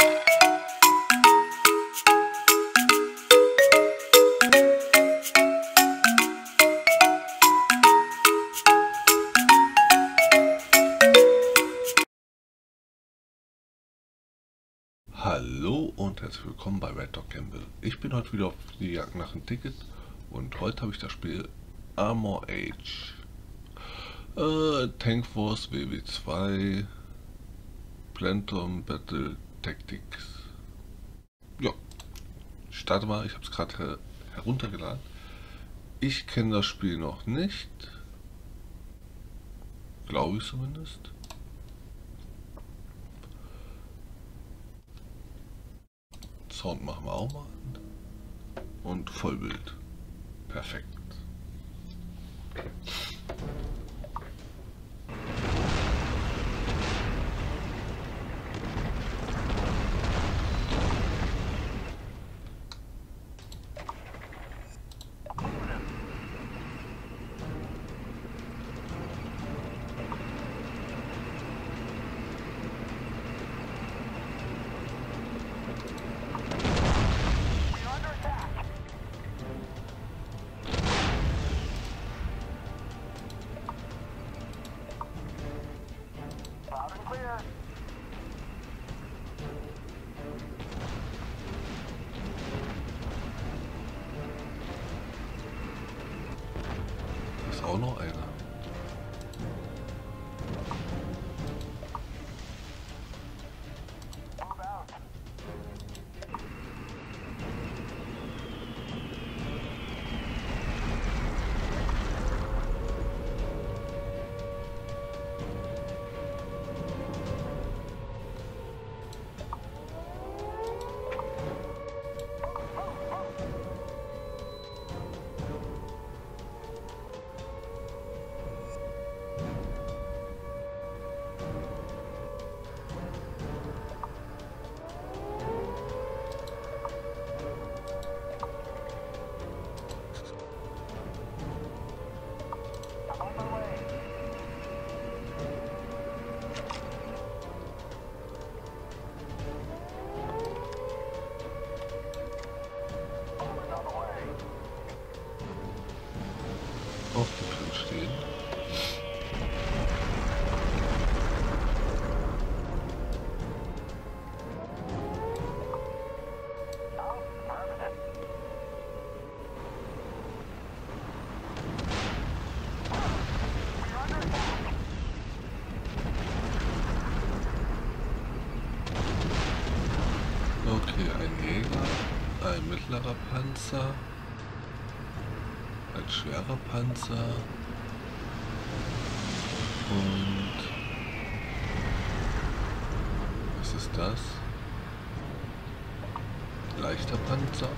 Hallo und herzlich willkommen bei Red Dog Campbell. Ich bin heute wieder auf die Jagd nach einem Ticket und heute habe ich das Spiel Armor Age. Äh, Tank Force WW2 Plantum Battle Tactics. Ja, starte mal, ich habe es gerade her heruntergeladen. Ich kenne das Spiel noch nicht. Glaube ich zumindest. Sound machen wir auch mal. Und Vollbild. Perfekt. Auf dem Plan stehen. Okay, ein Jäger, ein mittlerer Panzer, schwerer Panzer und was ist das? Leichter Panzer.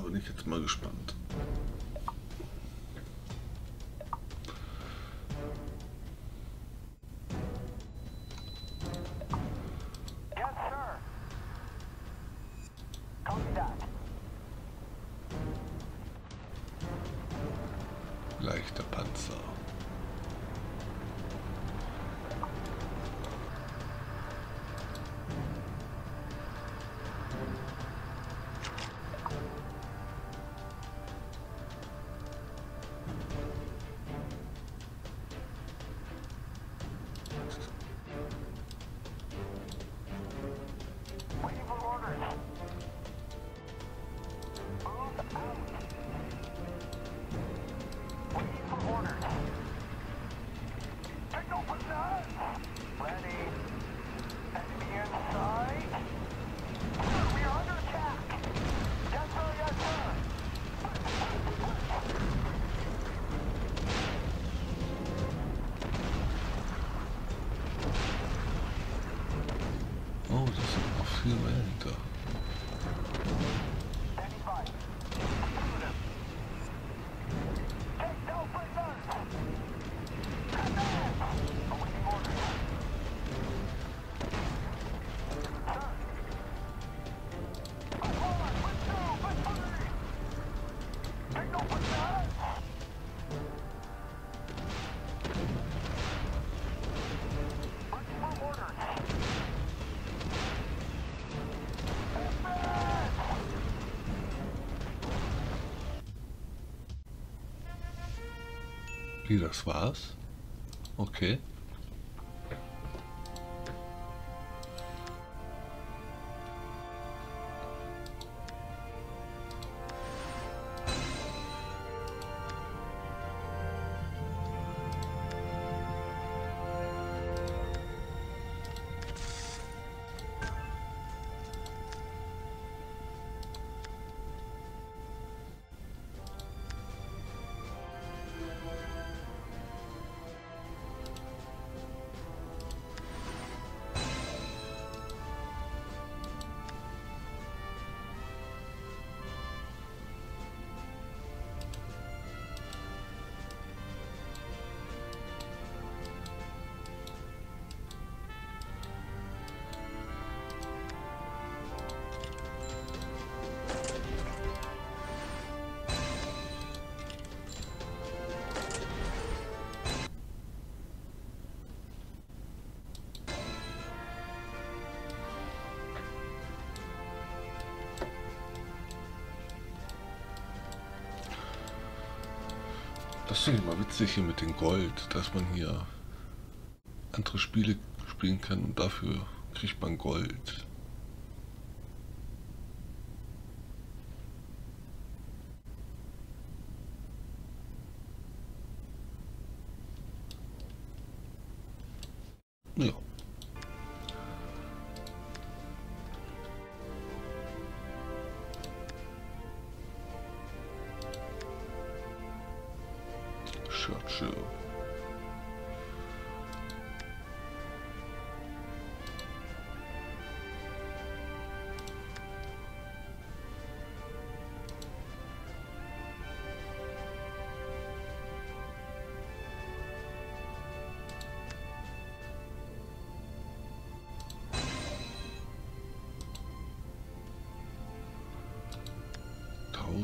Bin ich jetzt mal gespannt. Wie, das war's? Okay. Finde ich mal witzig hier mit dem Gold, dass man hier andere Spiele spielen kann und dafür kriegt man Gold.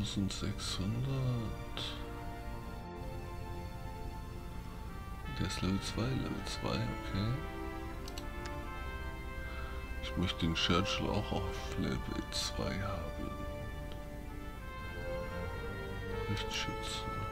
1600. Der ist Level 2, Level 2, okay. Ich möchte den Churchill auch auf Level 2 haben. Richtschützen.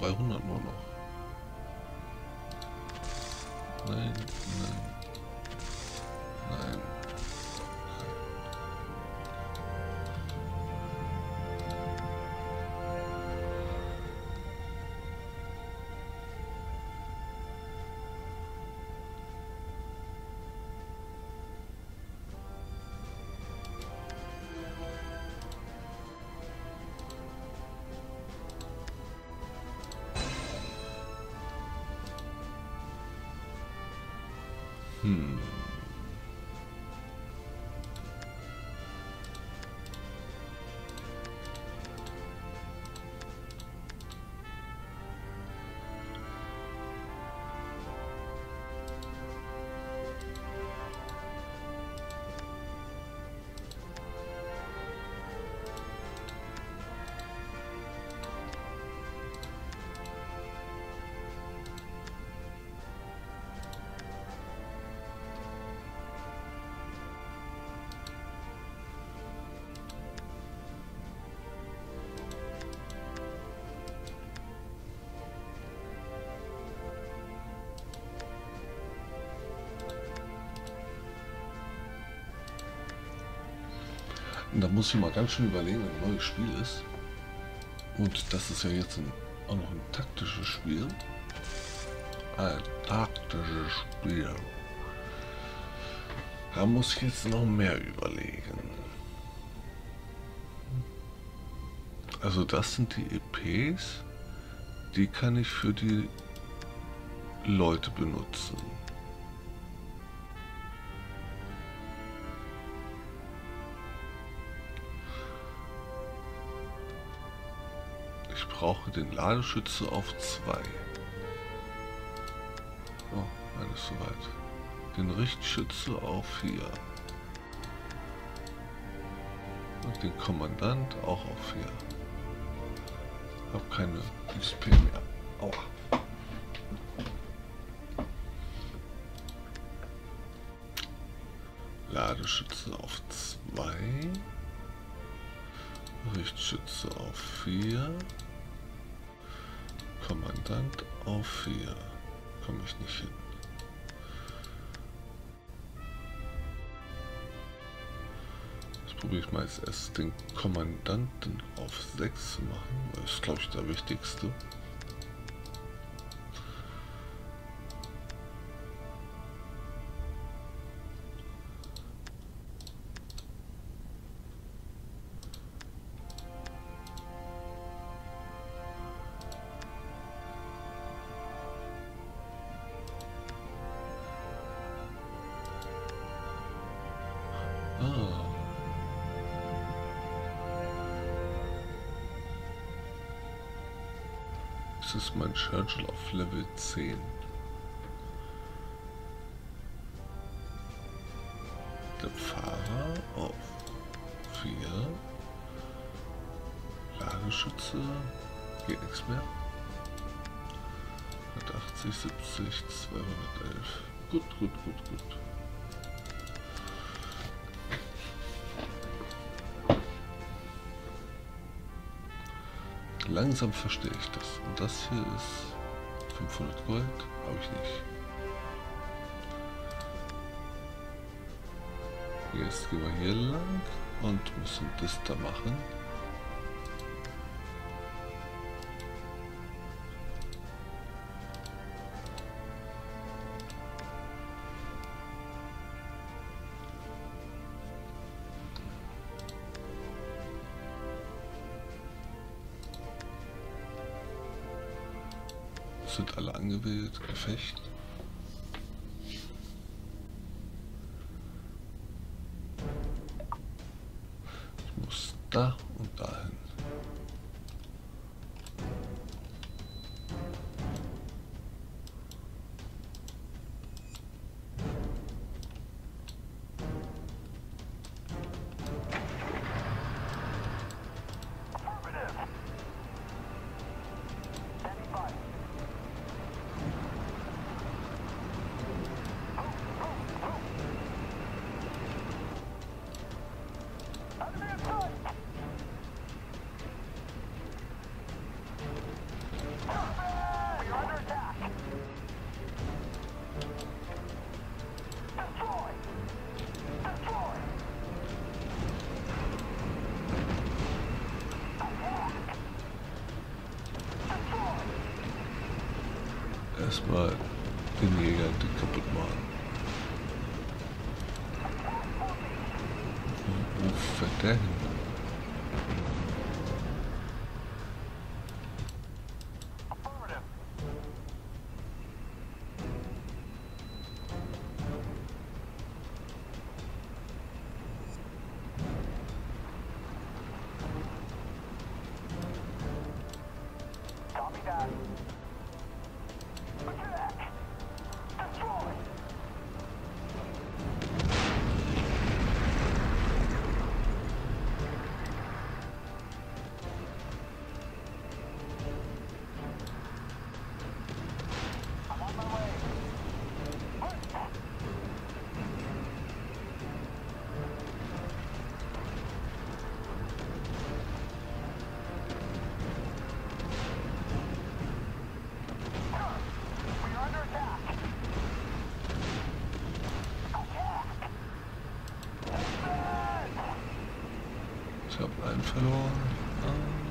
200 nur noch. Nein, nein. Da muss ich mal ganz schön überlegen, wenn ein neues Spiel ist. Und das ist ja jetzt ein, auch noch ein taktisches Spiel. Ein taktisches Spiel. Da muss ich jetzt noch mehr überlegen. Also das sind die EPs, die kann ich für die Leute benutzen. Brauche den Ladeschütze auf 2. Oh, alles soweit. Den Richtschütze auf 4. Und den Kommandant auch auf 4. Hab keine XP mehr. Aua. Ladeschütze auf 2. Richtschütze auf 4. Kommandant auf 4. Komme ich nicht hin. Jetzt probiere ich mal jetzt erst den Kommandanten auf 6 zu machen. Das ist glaube ich der wichtigste. Churchill auf Level 10. Der Fahrer auf 4. Ladeschütze. Geht nichts mehr. 180, 70, 211. Gut, gut, gut, gut. Langsam verstehe ich das. Und das hier ist 500 Gold. Habe ich nicht. Jetzt gehen wir hier lang und müssen das da machen. Angewählt? Gefecht? But mal den get kaputt machen. Wo fährt der hin? ich habe einen verloren. Ah.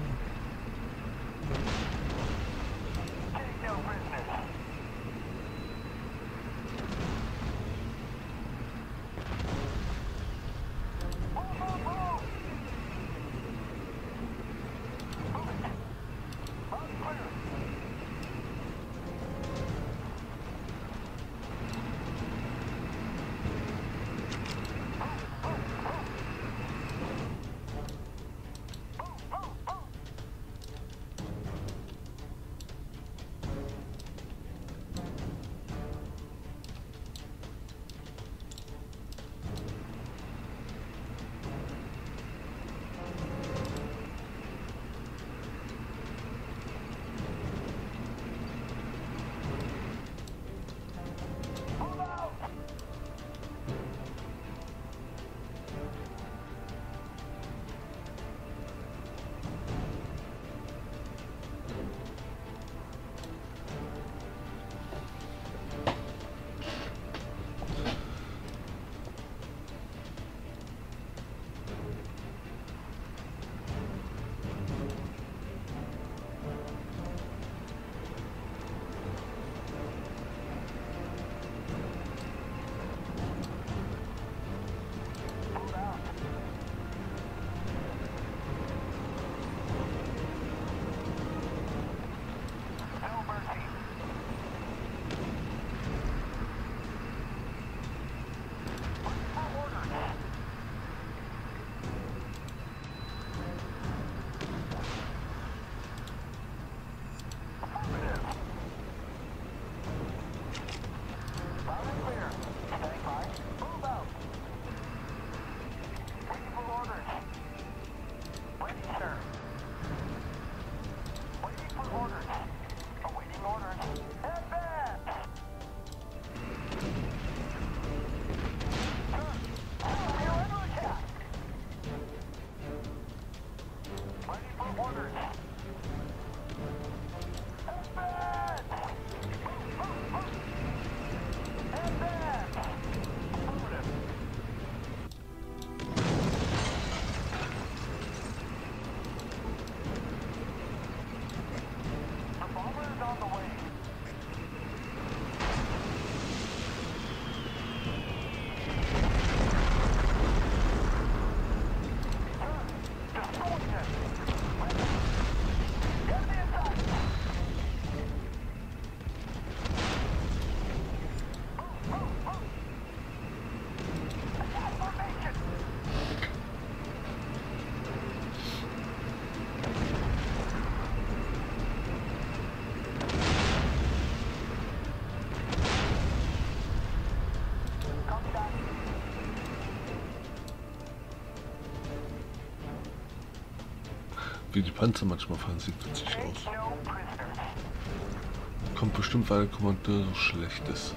Wie die Panzer manchmal fahren, sieht witzig aus. Kommt bestimmt, weil der Kommandeur so schlecht ist.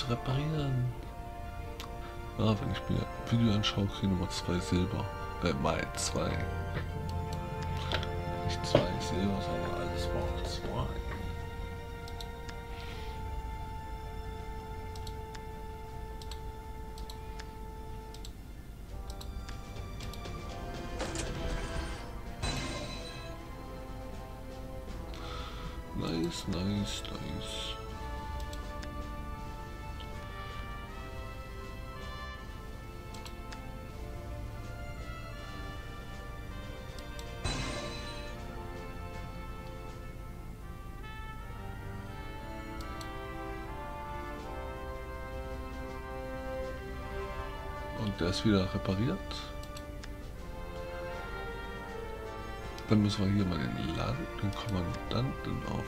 Uns reparieren. Ja, wenn ich mir Video anschaue, kriege ich Nummer 2 Silber. Äh, mal 2. Nicht 2 Silber, sondern alles mal 2. der ist wieder repariert. Dann müssen wir hier mal den Laden, den Kommandanten auf.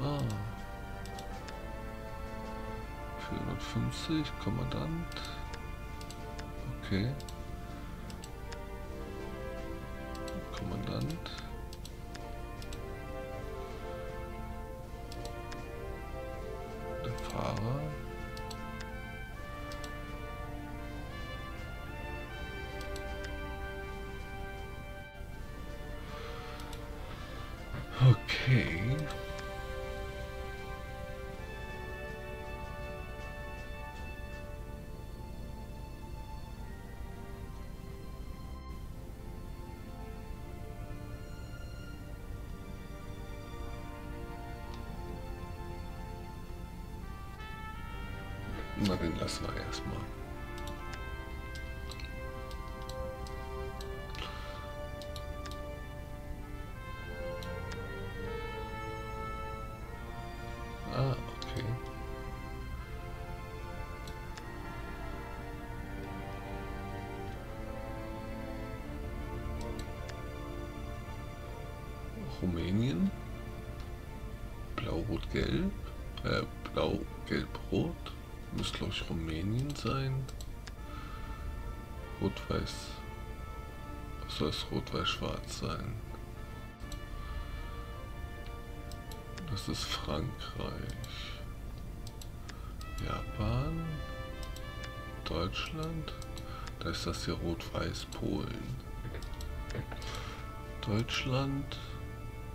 Ah. ah. 450, Kommandant. Okay. Rumänien. Blau-Rot-Gelb. Äh, Blau-Gelb-Rot. Müsste, glaube ich, Rumänien sein. Rot-Weiß. Soll es Rot-Weiß-Schwarz sein? Das ist Frankreich. Japan. Deutschland. Da ist das hier Rot-Weiß Polen. Deutschland.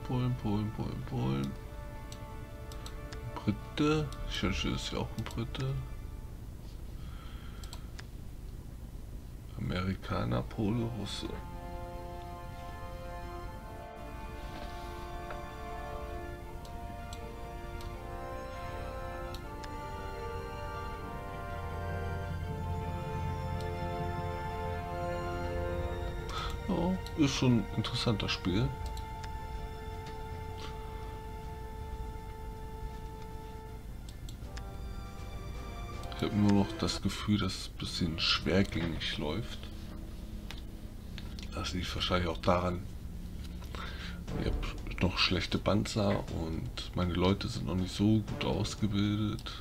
Polen, Polen, Polen, Polen. Brite. Tschechien ist ja auch ein Brite. Amerikaner, Pole, Russe. Ja, ist schon ein interessanter Spiel. Habe nur noch das Gefühl, dass es ein bisschen schwergängig läuft. Das liegt wahrscheinlich auch daran, ich habe noch schlechte Panzer und meine Leute sind noch nicht so gut ausgebildet.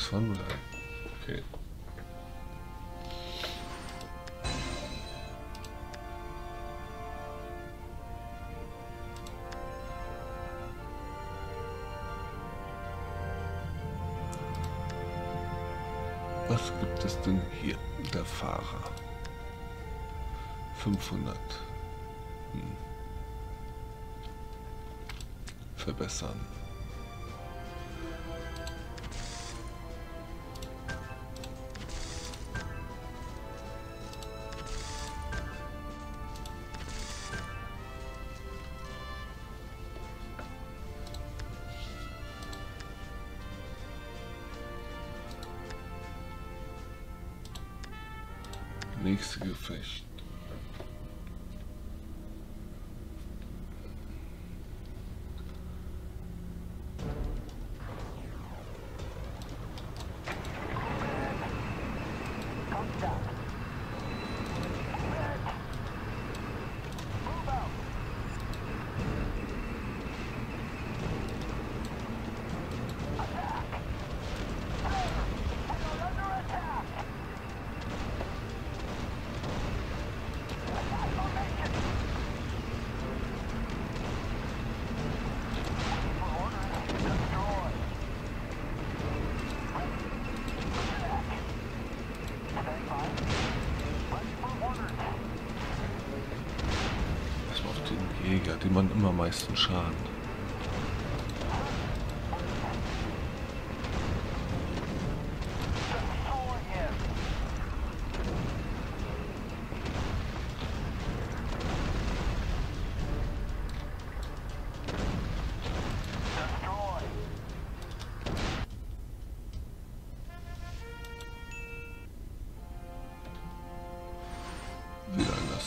das Formular. Okay. Was gibt es denn hier? Der Fahrer. 500. Hm. Verbessern. Nächste Gefecht.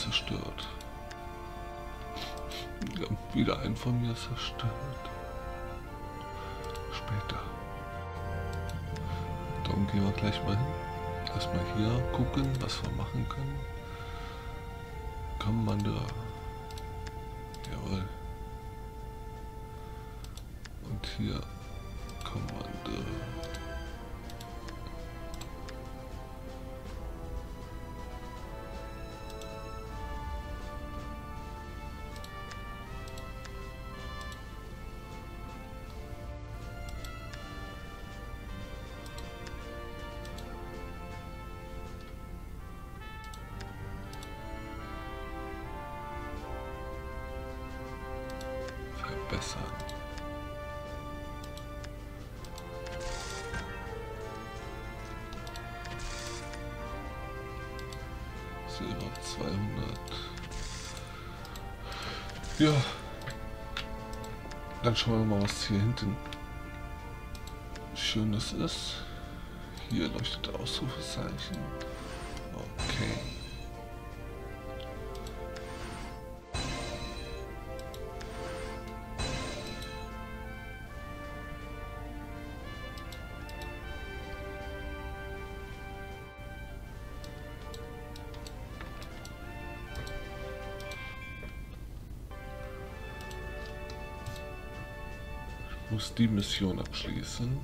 Zerstört. Ja, wieder ein von mir zerstört. Später. Dann gehen wir gleich mal hin. Erstmal hier gucken, was wir machen können. Kommandeur. Jawohl. Und hier schauen wir mal, was hier hinten Schönes ist. Hier leuchtet Ausrufezeichen. Okay. Muss die Mission abschließen.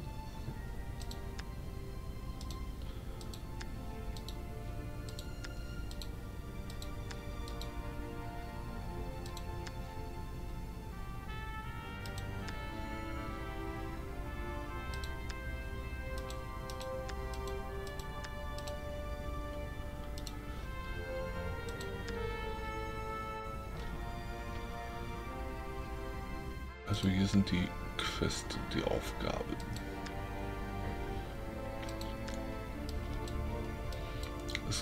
Also hier sind die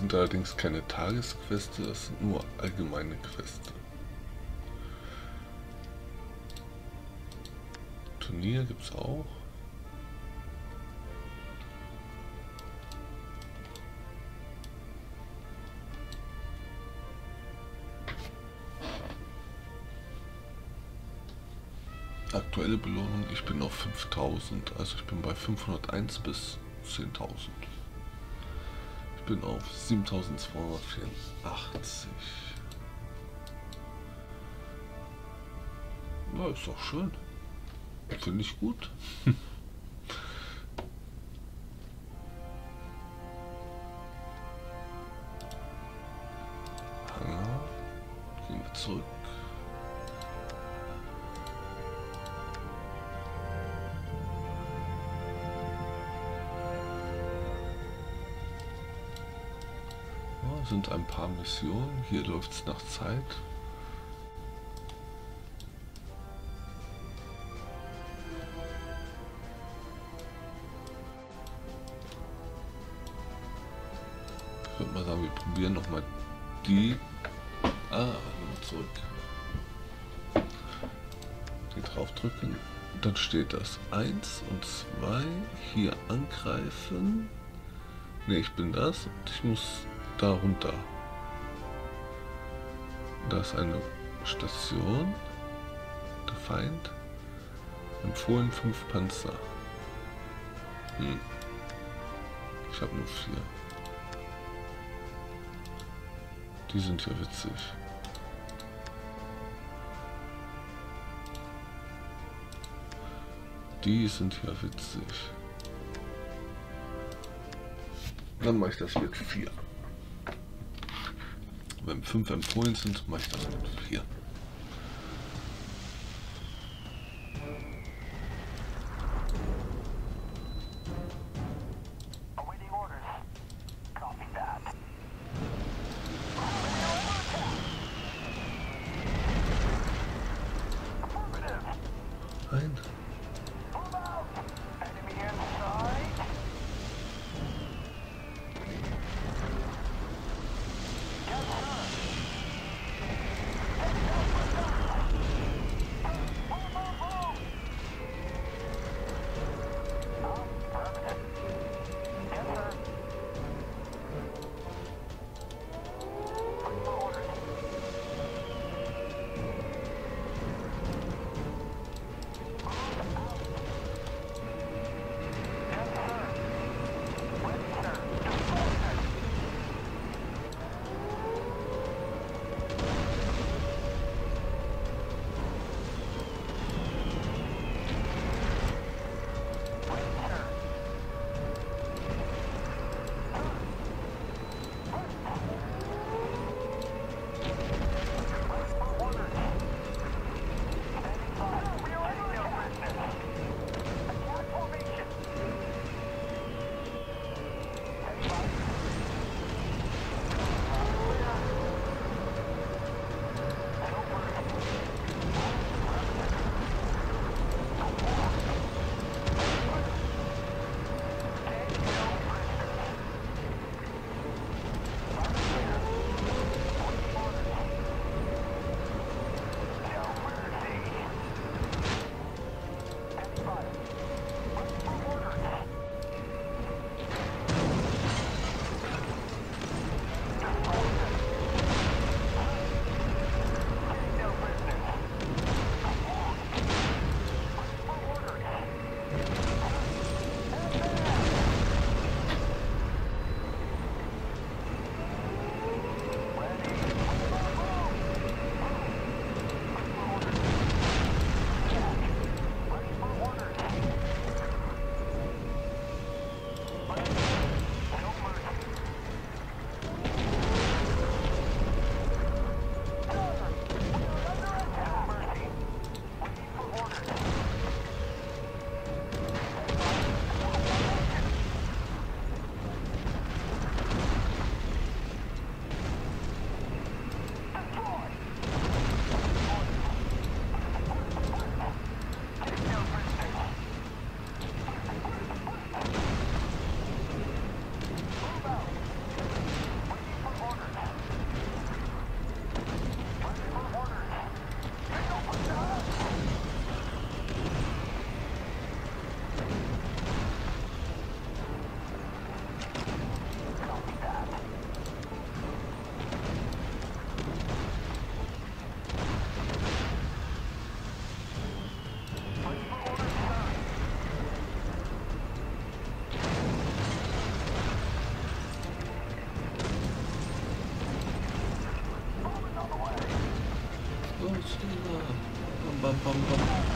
sind allerdings keine Tagesqueste, es sind nur allgemeine Queste. Turnier gibt's auch. Aktuelle Belohnung, ich bin auf 5000, also ich bin bei 501 bis 10.000. Bin auf 7284. Ja, ist doch schön. Finde ich gut. Missionen. Hier läuft es nach Zeit. Ich würde mal sagen, wir probieren noch mal die. Ah, nochmal zurück. Die draufdrücken. Dann steht das 1 und 2. Hier angreifen. Ne, ich bin das und ich muss da runter. Da ist eine Station. Der Feind. Empfohlen 5 Panzer. Hm. Ich habe nur 4. Die sind ja witzig. Die sind ja witzig. Dann mache ich das mit 4. Wenn 5 empfohlen sind, mache ich das mit 4. bum bum bum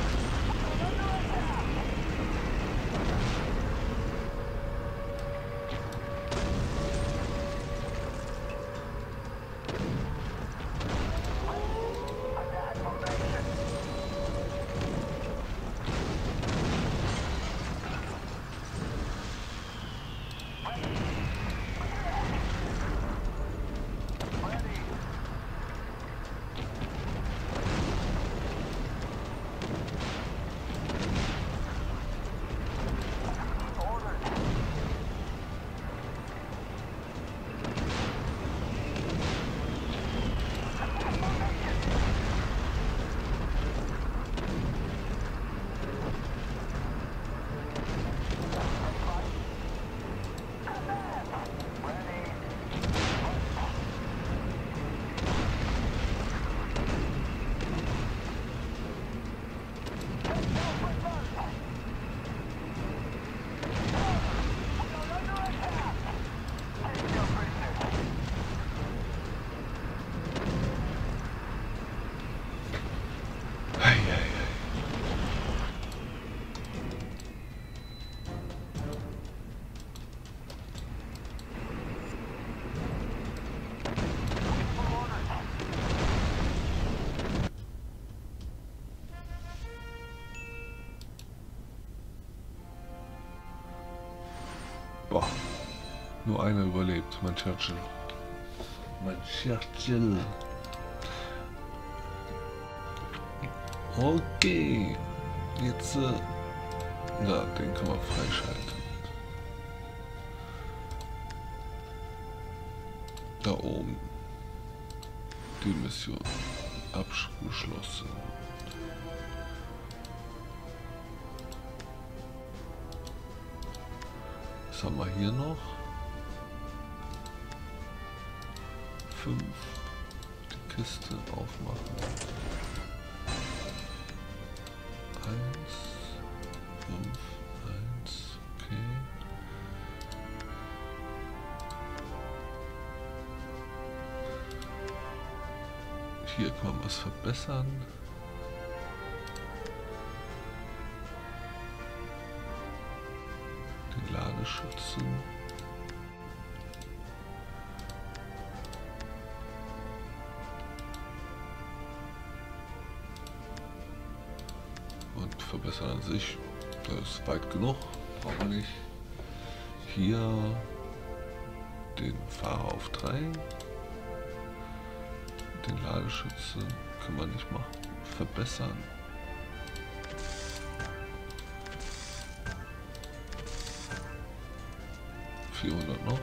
Nur einer überlebt, mein Churchill. Mein Churchill. Okay. Jetzt, äh, na, den kann man freischalten. Da oben. Die Mission abgeschlossen. Was haben wir hier noch? Fünf. Die Kiste aufmachen. Eins. Fünf. Eins. Okay. Hier kann man was verbessern. Den Ladeschützen. Sich. Das ist weit genug. Brauchen wir nicht. Hier den Fahrer auf 3. Den Ladeschützen können wir nicht machen. Verbessern. Vierhundert noch.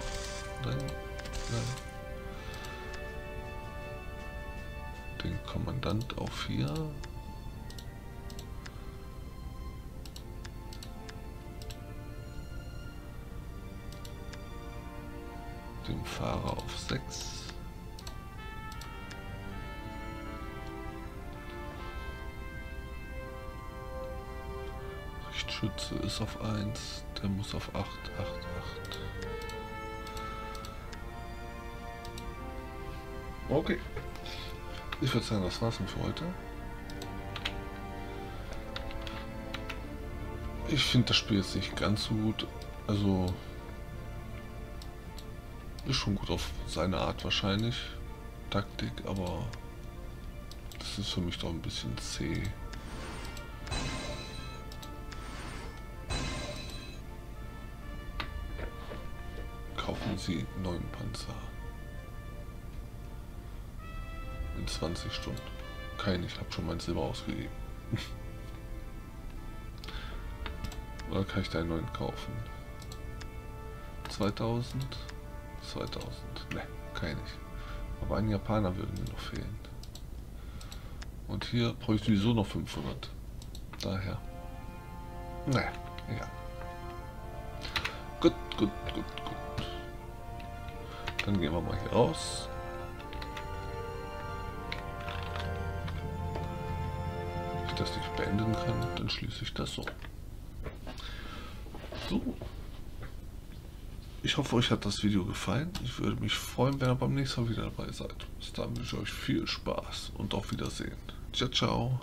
Okay. Ich würde sagen, das war's für heute. Ich finde das Spiel jetzt nicht ganz so gut. Also ist schon gut auf seine Art wahrscheinlich. Taktik, aber das ist für mich doch ein bisschen zäh. Kaufen Sie neuen Panzer. In 20 Stunden. Kein, ich habe schon mein Silber ausgegeben. Oder kann ich da einen neuen kaufen? 2000? 2000. Ne, kann ich nicht. Aber ein Japaner würden mir noch fehlen. Und hier brauche ich sowieso noch 500. Daher. Ne, egal. Gut, gut, gut, gut. Dann gehen wir mal hier raus. Das nicht beenden kann, dann schließe ich das so. So. Ich hoffe, euch hat das Video gefallen. Ich würde mich freuen, wenn ihr beim nächsten Mal wieder dabei seid. Bis dann wünsche ich euch viel Spaß und auf Wiedersehen. Ciao, ciao.